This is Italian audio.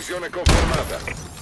Decisione confermata.